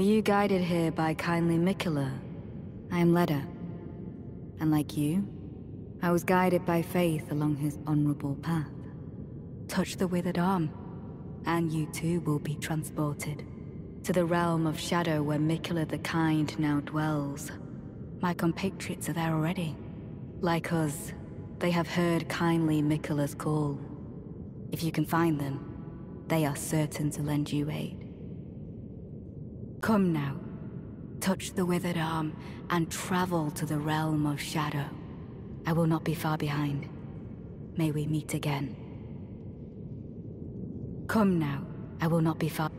Were you guided here by kindly Miquella? I am Leda. And like you, I was guided by faith along his honorable path. Touch the withered arm, and you too will be transported to the realm of shadow where Miquella the Kind now dwells. My compatriots are there already. Like us, they have heard kindly Miquella's call. If you can find them, they are certain to lend you aid. Come now, touch the withered arm, and travel to the realm of shadow. I will not be far behind. May we meet again. Come now, I will not be far-